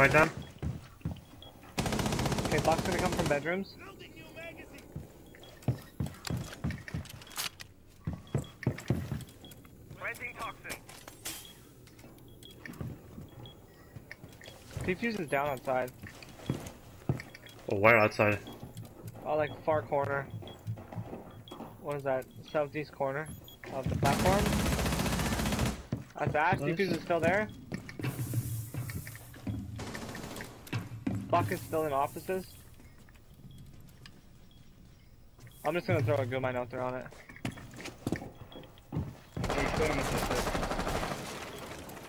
Dynamite down. Okay, box gonna come from bedrooms. Planting toxin. Defuse is down outside. Oh, wire outside. Oh, like far corner. What is that? Southeast corner of the platform. That's Ash. Nice. Defuse is still there. Buck is still in offices. I'm just gonna throw a Gu mine out there on it.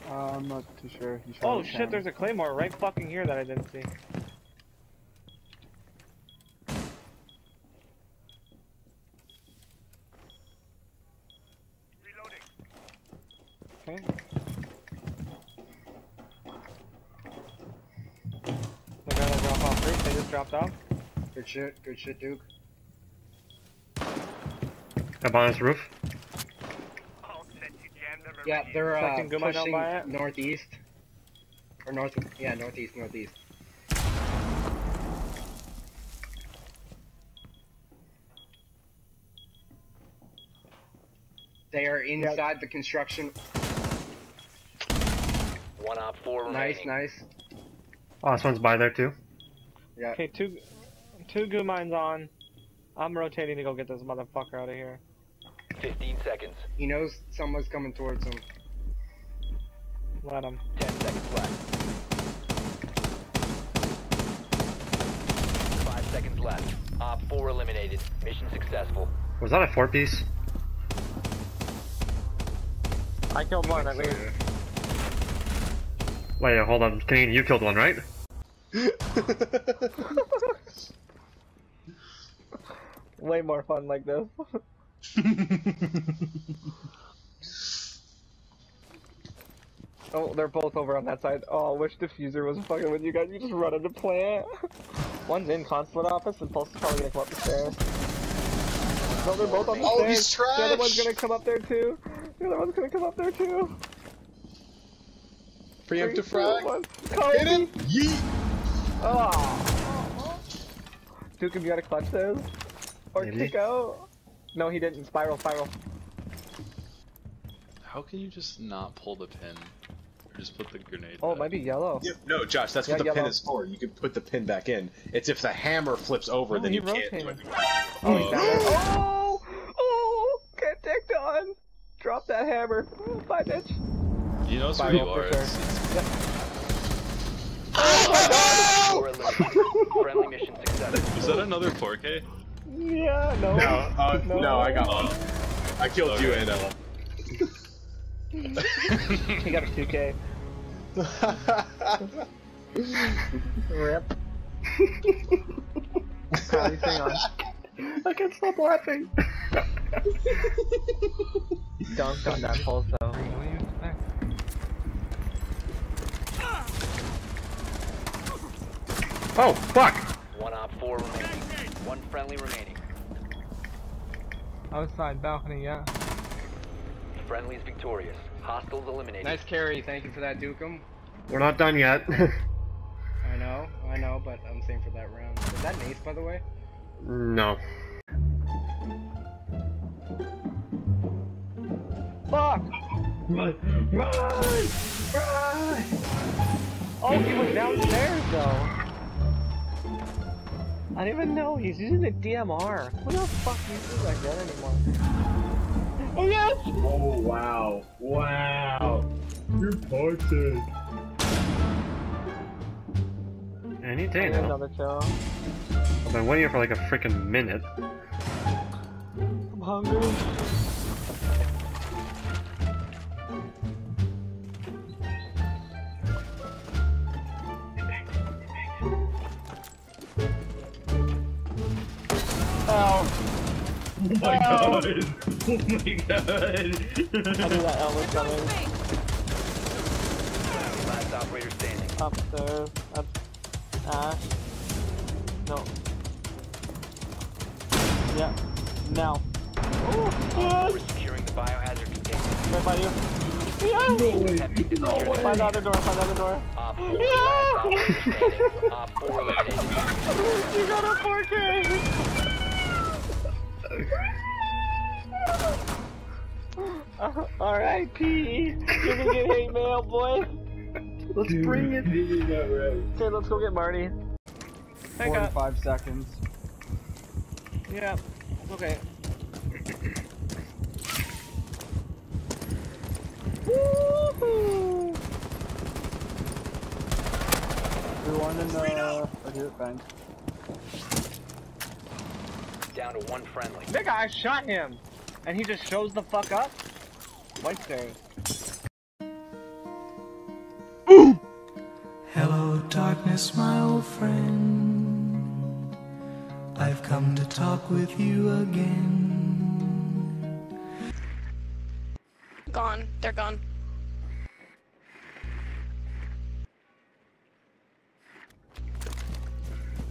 Uh, I'm not too sure. You Oh shit, there's a claymore right fucking here that I didn't see. Reloading. Okay. They're gonna drop off roof, they just dropped off. Good shit, good shit, Duke. Up on this roof. All set to jam them Yeah, they're uh, Second Gu mine out pushing northeast. Or north, yeah, northeast, northeast. They are inside the construction. One op four Nice, remaining. nice. Oh, this one's by there too. Yeah. Okay, two two Gu mines on. I'm rotating to go get this motherfucker out of here. 15 seconds. He knows someone's coming towards him. Let him. 10 seconds left. Five seconds left. Op four eliminated. Mission successful. Was that a four piece? I killed one at least. Wait, hold on. Canadian, you killed one, right? Way more fun like this. oh, they're both over on that side. Oh, which diffuser was fucking with you guys? You just run into plant. One's in consulate office, and Pulse is probably gonna come up the stairs. No, they're both on the Oh, stairs. he's The other one's gonna come up there too. The other one's gonna come up there too. Preemptive frag. Hit him. Yeet. Oh. Duke, have you got to clutch those? Or Maybe. kick out? No, he didn't. Spiral, spiral. How can you just not pull the pin? Or just put the grenade Oh, it might be yellow. Yep. No, Josh, that's Yeah, what the pin is for. You can put the pin back in. It's if the hammer flips over, No, then he you can't do it. Oh, he's Oh. Oh! Oh! Get ticked on! Drop that hammer. Bye, bitch. You know where Spiral you for are. sure. It's- Four oh, eliminated. Friendly mission successful. Was that another 4K? Yeah, no. No, uh, No. no. I got one. I killed you Okay. and Ella. He got a 2K. Rip. Probably hang on. I can't stop laughing. Dunked on that pulse though. What do you expect? Oh, fuck! One op four remaining. One friendly remaining. Outside balcony, yeah. Friendly's victorious. Hostiles eliminated. Nice carry. Thank you for that, Dukem. We're not done yet. I know, I know, but I'm saying for that round. Is that an ace, by the way? no. Fuck! Run! Run! Run! Oh, he was downstairs though. I don't even know he's using a DMR. Who the fuck uses that gun anymore? Oh yes! Oh, wow. Wow. You're toxic. Any day And now. another kill. I've been waiting here for like a freaking minute. I'm hungry. Ow. Oh my god! Oh my god! I knew that L was coming. Last operator standing. Upstairs. That's Ash. No. Yeah. Now. Oh, We're securing the biohazard container. right by you. Yeah! No way. Find the other door, find the other door. Op 4 last operator standing. Op 4 eliminated. You got a 4K! Uh, R.I.P. You're gonna get hate mail, boy. Let's bring it. You got right. Okay, let's go get Marty. Hang on. Forty-five seconds. Yeah. Okay. Woohoo! We won in the. Or do it bank. Down to one friendly. Nigga, I shot him! And he just shows the fuck up? White staring. Hello, darkness, my old friend. I've come to talk with you again. Gone. They're gone.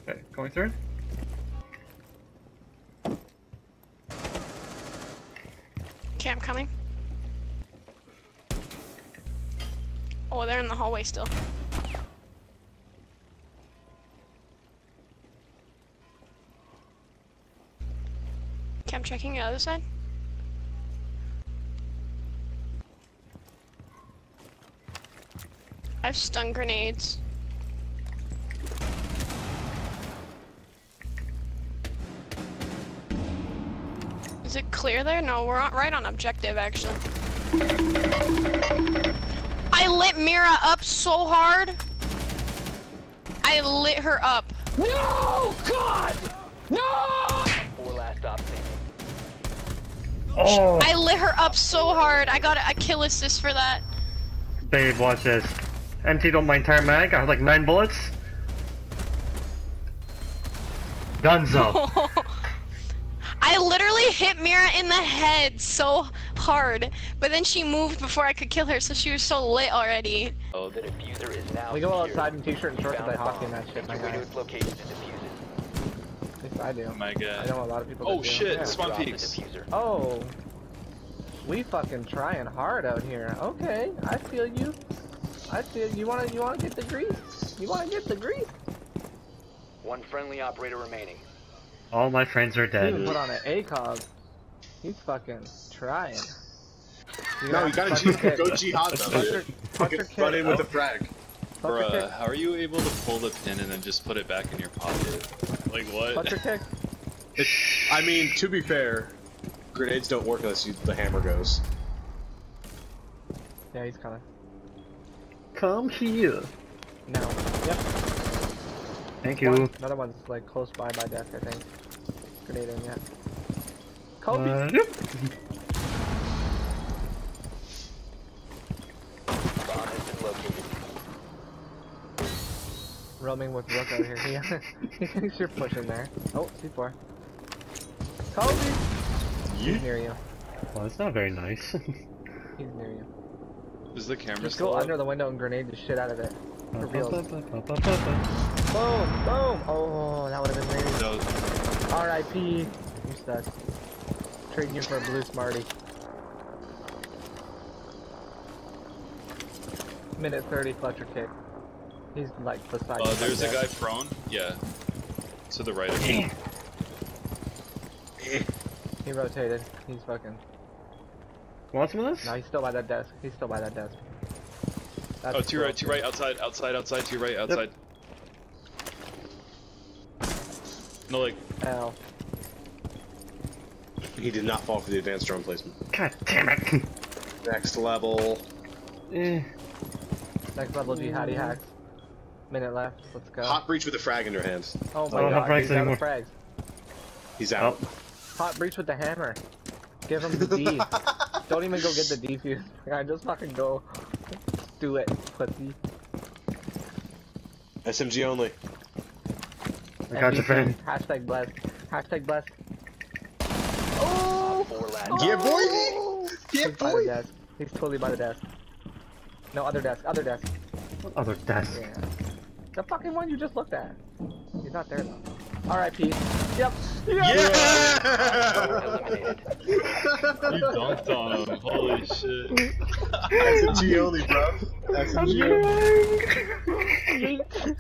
Okay, going through. Okay, I'm coming. Oh, they're in the hallway still. Okay, I'm checking the other side. I have stun grenades. Is it clear there? No, we're on, right on objective, actually. I lit Mira up so hard. I lit her up. No! God! No! Four last stop. Oh, I lit her up so hard. I got a kill assist for that. babe, watch this. Emptied on my entire mag. I have like nine bullets. Guns up. I literally hit Mira in the head so hard, but then she moved before I could kill her, so she was so lit already. Oh, the diffuser is now We go secured. outside in t-shirt and shorts and Found play hockey and that shit, my Make way to its location and defuse it. At least I do. Oh my god. I know a lot of people Oh shit, Yeah. spawn Drop peaks. Oh. We fucking trying hard out here. Okay, I feel you. I feel you wanna you wanna get the grease? You wanna get the grease? One friendly operator remaining. All my friends are He even dead. put on an ACOG. He's fucking trying. No, you gotta Fuck G- your kid. go jihad Fuck them. your- fuck your Fucking run in with the frag. Bruh, how are you able to pull the pin and then just put it back in your pocket? Like what? Fuck your kick. It, I mean, to be fair, grenades don't work unless you, the hammer goes. Yeah, he's coming. Come here. No. Yep. Thank One- you. Another one's like close by my desk, I think. Grenade in, yeah. Kobe! Uh, Bomb has been located. Roaming with Rook out here. He, he thinks you're pushing there. Oh, C4. Kobe! He's near you. well, it's not very nice. He's near you. Is the camera Just still go up? under the window and grenade the shit out of it. For. Boom! Boom, Boom! Oh, that would have been really. That was- R.I.P. You suck. Trading you for a blue Smarty. Minute 30 Fletcher kick. He's like beside Uh, there's a guy prone. Yeah. To the right of me. He rotated. He's fucking. Want some of this? No, he's still by that desk. He's still by that desk. That's Oh, to your right, to your right, outside, outside, outside, to your right, outside. No, like, L. He did not fall for the advanced drone placement. God damn it. Next level. Eh. Next level jihadi hacks. Minute left. Let's go. Hot breach with a frag in your hands. oh I my don't have god, frags he's out anymore. of frags. He's out. Oh. Hot breach with the hammer. Give him the D. Don't even go get the defuse. I just fucking go. Do it, pussy. SMG only. I got your friend. Hashtag blessed. Hashtag blessed. Oh! Four. Yeah, boy! Oh! Yeah, He's by the desk. He's totally by the desk. No, other desk. Other desk. Other desk. Yeah. The fucking one you just looked at. He's not there though. R.I.P. Yep. Yeah! Eliminated. You dunked on him. Holy shit. That's a G only, bro. That's a G only. Yeet.